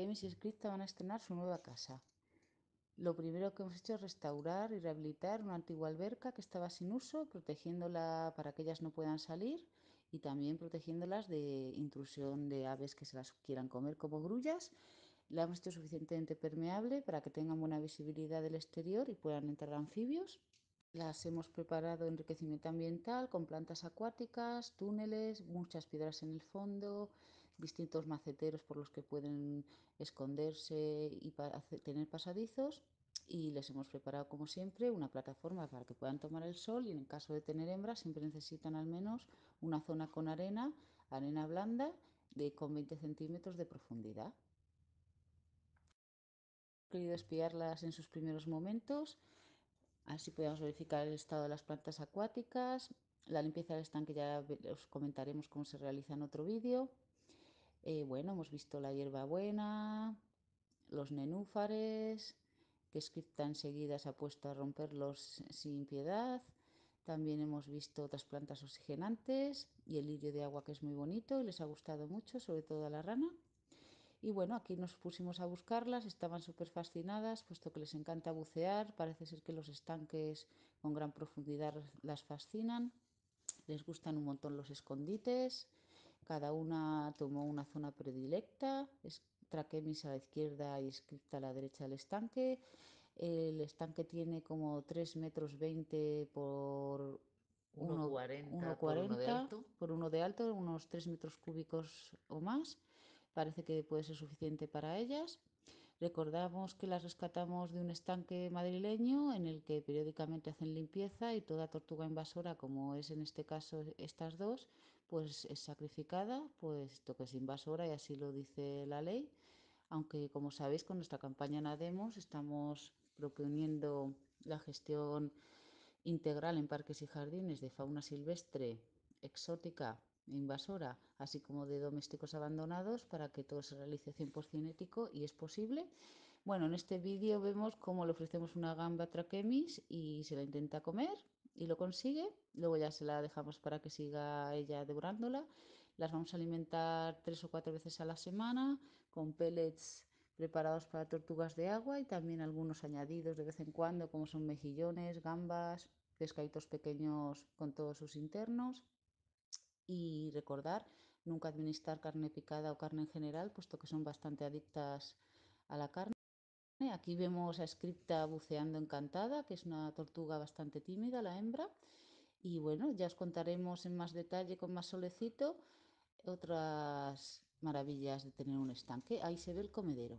James y Scripta van a estrenar su nueva casa. Lo primero que hemos hecho es restaurar y rehabilitar una antigua alberca que estaba sin uso, protegiéndola para que ellas no puedan salir y también protegiéndolas de intrusión de aves que se las quieran comer como grullas. La hemos hecho suficientemente permeable para que tengan buena visibilidad del exterior y puedan entrar anfibios. Las hemos preparado enriquecimiento ambiental con plantas acuáticas, túneles, muchas piedras en el fondo, distintos maceteros por los que pueden esconderse y tener pasadizos y les hemos preparado como siempre una plataforma para que puedan tomar el sol y en caso de tener hembras siempre necesitan al menos una zona con arena, arena blanda de con 20 centímetros de profundidad. He querido espiarlas en sus primeros momentos, así podemos verificar el estado de las plantas acuáticas, la limpieza del estanque ya os comentaremos cómo se realiza en otro vídeo. Eh, bueno, hemos visto la hierbabuena, los nenúfares, que Scripta enseguida se ha puesto a romperlos sin piedad. También hemos visto otras plantas oxigenantes y el lirio de agua que es muy bonito y les ha gustado mucho, sobre todo a la rana. Y bueno, aquí nos pusimos a buscarlas, estaban súper fascinadas, puesto que les encanta bucear, parece ser que los estanques con gran profundidad las fascinan, les gustan un montón los escondites, cada una tomó una zona predilecta, Traquemis a la izquierda y Scripta a la derecha del estanque. El estanque tiene como 3 metros 20 por 1,40 por uno de alto. Por uno de alto, unos 3 metros cúbicos o más. Parece que puede ser suficiente para ellas. Recordamos que las rescatamos de un estanque madrileño en el que periódicamente hacen limpieza y toda tortuga invasora, como es en este caso estas dos, pues es sacrificada, puesto que es invasora y así lo dice la ley. Aunque, como sabéis, con nuestra campaña Nademos estamos proponiendo la gestión integral en parques y jardines de fauna silvestre, exótica, invasora, así como de domésticos abandonados, para que todo se realice 100% ético y es posible. Bueno, en este vídeo vemos cómo le ofrecemos una gamba traquemis y se la intenta comer y lo consigue. Luego ya se la dejamos para que siga ella devorándola. Las vamos a alimentar tres o cuatro veces a la semana con pellets preparados para tortugas de agua y también algunos añadidos de vez en cuando como son mejillones, gambas, pescaditos pequeños con todos sus internos. Y recordar, nunca administrar carne picada o carne en general, puesto que son bastante adictas a la carne. Aquí vemos a Scripta buceando encantada, que es una tortuga bastante tímida, la hembra. Y bueno, ya os contaremos en más detalle con más solecito otras maravillas de tener un estanque. Ahí se ve el comedero.